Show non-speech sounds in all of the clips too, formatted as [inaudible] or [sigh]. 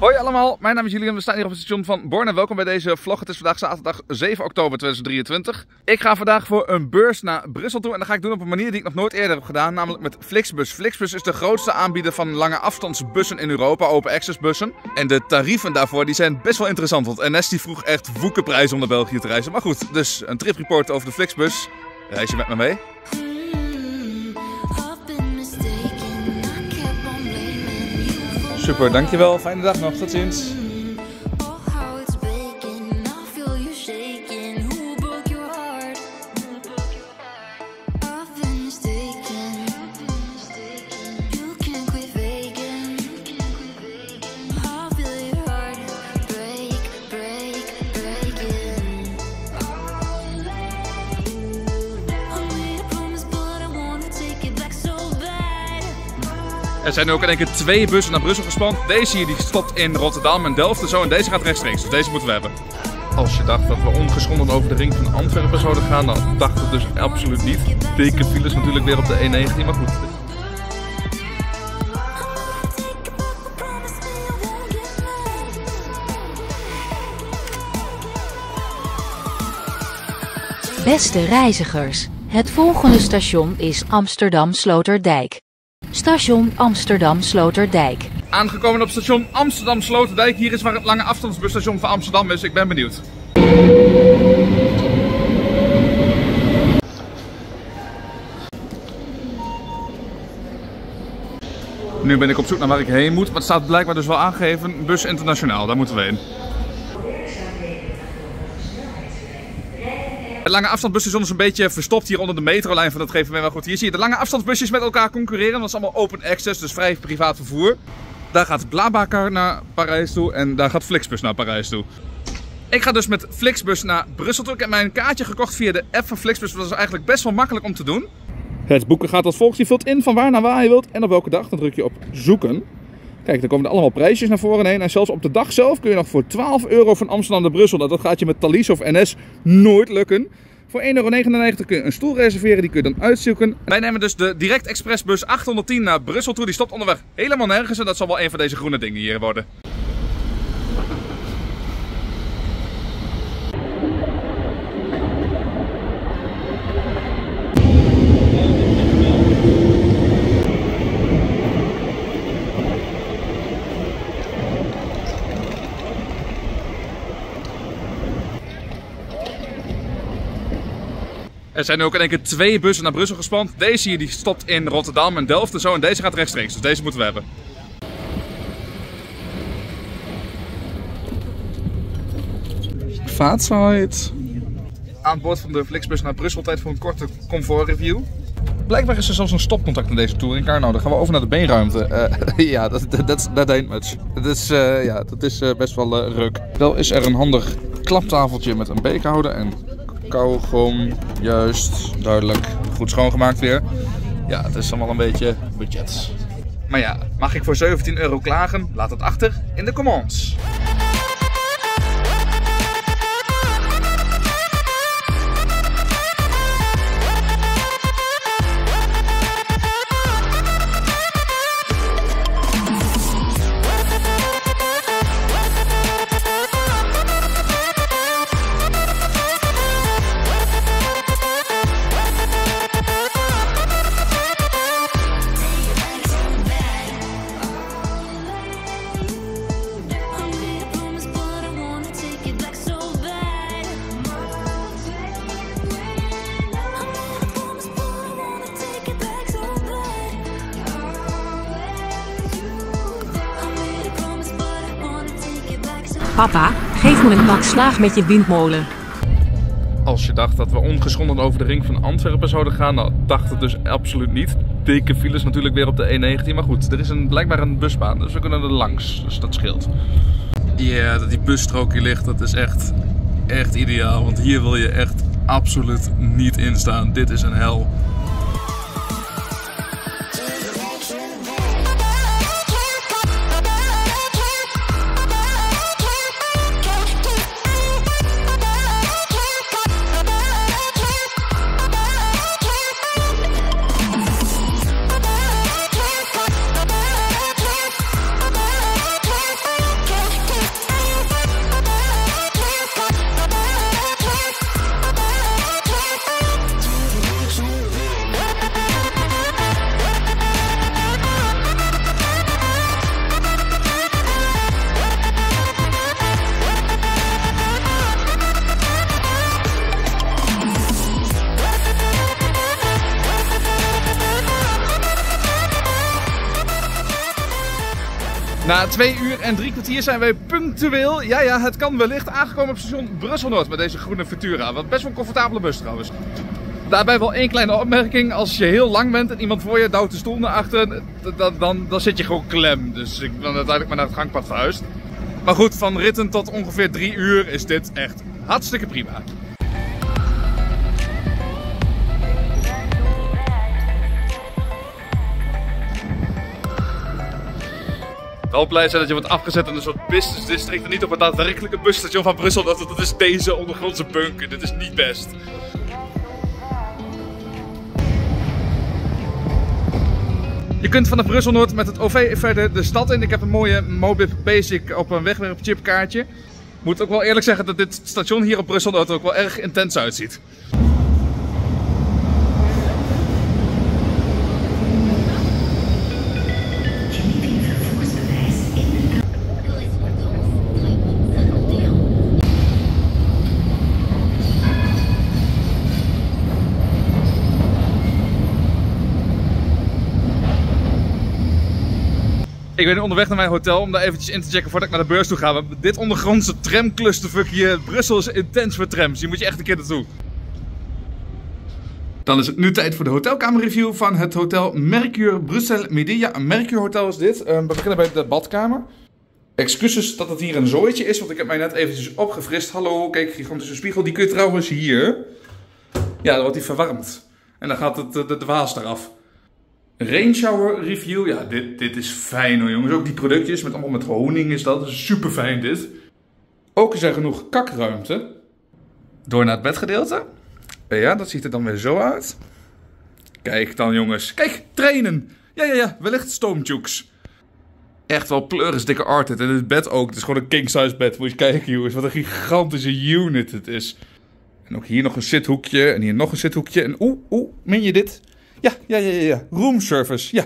Hoi allemaal, mijn naam is Julian. We staan hier op het station van Born welkom bij deze vlog. Het is vandaag zaterdag 7 oktober 2023. Ik ga vandaag voor een beurs naar Brussel toe en dat ga ik doen op een manier die ik nog nooit eerder heb gedaan, namelijk met Flixbus. Flixbus is de grootste aanbieder van lange afstandsbussen in Europa, open access bussen. En de tarieven daarvoor die zijn best wel interessant, want NS die vroeg echt woekenprijzen om naar België te reizen. Maar goed, dus een tripreport over de Flixbus. Reis je met me mee? Super, dankjewel. Fijne dag nog. Tot ziens. Er zijn nu ook in één keer twee bussen naar Brussel gespand. Deze hier die stopt in Rotterdam en Delft en zo. En deze gaat rechtstreeks. Dus deze moeten we hebben. Als je dacht dat we ongeschonden over de ring van Antwerpen zouden gaan, dan dacht het dus absoluut niet. Dikke files natuurlijk weer op de E19, maar goed. Beste reizigers, het volgende station is Amsterdam Sloterdijk. Station Amsterdam Sloterdijk. Aangekomen op station Amsterdam Sloterdijk. Hier is waar het lange afstandsbusstation van Amsterdam is. Ik ben benieuwd. Nu ben ik op zoek naar waar ik heen moet. Maar het staat blijkbaar dus wel aangegeven. Bus internationaal, daar moeten we heen. Het lange afstandsbusstation is een beetje verstopt hier onder de metrolijn van het GVW. Maar goed, hier zie je de lange afstandsbusjes met elkaar concurreren. Dat is allemaal open access, dus vrij privaat vervoer. Daar gaat Blablacar naar Parijs toe en daar gaat Flixbus naar Parijs toe. Ik ga dus met Flixbus naar Brussel toe. Ik heb mijn kaartje gekocht via de app van Flixbus. Dat is eigenlijk best wel makkelijk om te doen. Het boeken gaat als volgt. Je vult in van waar naar waar je wilt en op welke dag. Dan druk je op zoeken. Kijk, dan komen er allemaal prijsjes naar voren heen. En zelfs op de dag zelf kun je nog voor 12 euro van Amsterdam naar Brussel. Nou, dat gaat je met Thalys of NS nooit lukken. Voor 1,99 euro kun je een stoel reserveren, die kun je dan uitzoeken. Wij nemen dus de Direct Expressbus 810 naar Brussel toe. Die stopt onderweg helemaal nergens en dat zal wel een van deze groene dingen hier worden. Er zijn nu ook in één keer twee bussen naar Brussel gespand. Deze hier die stopt in Rotterdam en Delft en zo. En deze gaat rechtstreeks. Dus deze moeten we hebben. Vaatside. Aan boord van de Flixbus naar Brussel. Tijd voor een korte comfortreview. Blijkbaar is er zelfs een stopcontact in deze touringcar. Nou, dan gaan we over naar de beenruimte. Uh, [laughs] ja, dat that ain't much. Dat is, uh, ja, dat is uh, best wel ruk. Wel is er een handig klaptafeltje met een bekerhouder en kauwgom, juist, duidelijk, goed schoongemaakt weer. Ja, het is allemaal een beetje budget. Maar ja, mag ik voor 17 euro klagen? Laat het achter in de comments. Papa, geef me een pak slaag met je windmolen. Als je dacht dat we ongeschonden over de ring van Antwerpen zouden gaan, nou dacht het dus absoluut niet. Dikke files natuurlijk weer op de E19, maar goed, er is een, blijkbaar een busbaan, dus we kunnen er langs, dus dat scheelt. Ja, dat die busstrook hier ligt, dat is echt, echt ideaal, want hier wil je echt absoluut niet in staan. Dit is een hel. Na twee uur en drie kwartier zijn wij punctueel. Ja, ja, het kan wellicht aangekomen op station Brussel-Noord met deze groene Futura. Wat best wel een comfortabele bus trouwens. Daarbij wel één kleine opmerking. Als je heel lang bent en iemand voor je duwt de stoel naar achter, dan, dan, dan zit je gewoon klem. Dus ik ben uiteindelijk maar naar het gangpad verhuisd. Maar goed, van ritten tot ongeveer drie uur is dit echt hartstikke prima. Wel blij zijn dat je wordt afgezet in een soort business district en niet op het daadwerkelijke busstation van Brussel. Dat, dat is deze ondergrondse bunker. Dit is niet best. Je kunt vanaf Brussel Noord met het OV verder de stad in. Ik heb een mooie Mobip Basic op een wegwerpchipkaartje. Moet ook wel eerlijk zeggen dat dit station hier op Brussel Noord ook wel erg intens uitziet. Ik ben onderweg naar mijn hotel om daar eventjes in te checken voordat ik naar de beurs toe ga. Dit ondergrondse tramclusterfuck hier. Brussel is intens voor trams. Hier moet je echt een keer naartoe. Dan is het nu tijd voor de hotelkamerreview van het hotel Mercure Brussel Midi. Ja, een Mercure hotel is dit. Uh, we beginnen bij de badkamer. Excuses dat het hier een zooitje is, want ik heb mij net eventjes opgefrist. Hallo, kijk, een spiegel. Die kun je trouwens hier... Ja, dan wordt die verwarmd. En dan gaat het, de, de, de waas eraf. Rain shower review. Ja, dit, dit is fijn hoor jongens. Ook die productjes met allemaal met honing is dat. super fijn dit. Ook is er genoeg kakruimte. Door naar het bedgedeelte. Ja, dat ziet er dan weer zo uit. Kijk dan jongens. Kijk, trainen. Ja, ja, ja. Wellicht stoomtjukes. Echt wel pleuris dikke En het bed ook. Het is gewoon een king size bed. Moet je kijken jongens. Wat een gigantische unit het is. En ook hier nog een zithoekje. En hier nog een zithoekje. En oeh, oeh. Min je dit? Ja, ja, ja, ja. Roomservice, ja.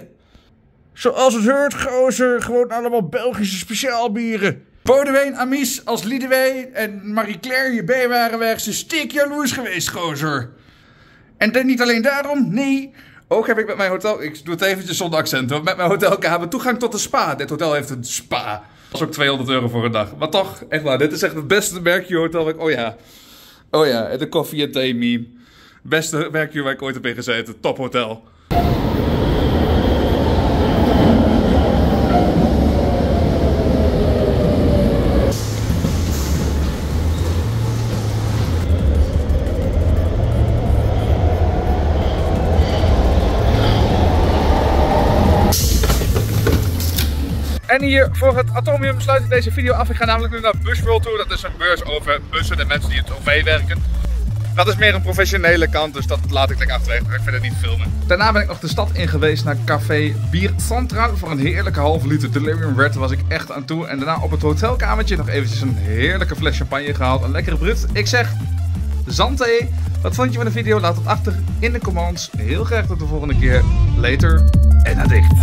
Zoals het hoort, gozer. Gewoon allemaal Belgische speciaalbieren. Bodewijn, Amis, als Liedewijn en Marie-Claire hierbij waren, waren ze stik jaloers geweest, gozer. En dan niet alleen daarom, nee. Ook heb ik met mijn hotel, ik doe het eventjes zonder accent met mijn hotelkamer toegang tot de spa. Dit hotel heeft een spa. Dat is ook 200 euro voor een dag. Maar toch, echt waar, dit is echt het beste merkje hotel. Oh ja, oh ja, de koffie en thee meme. Beste werkuur waar ik ooit heb ingezeten. Top hotel. En hier voor het Atomium sluit ik deze video af. Ik ga namelijk nu naar Busworld toe. Dat is een beurs over bussen en mensen die het OV werken. Dat is meer een professionele kant, dus dat laat ik lekker achterwege. Ik verder niet filmen. Daarna ben ik nog de stad in geweest naar Café Bier Centraal. Voor een heerlijke halve liter Delirium Red was ik echt aan toe. En daarna op het hotelkamertje nog eventjes een heerlijke fles champagne gehaald. Een lekkere brut. Ik zeg, Zante, wat vond je van de video? Laat het achter in de comments. Heel graag tot de volgende keer. Later en naar dicht.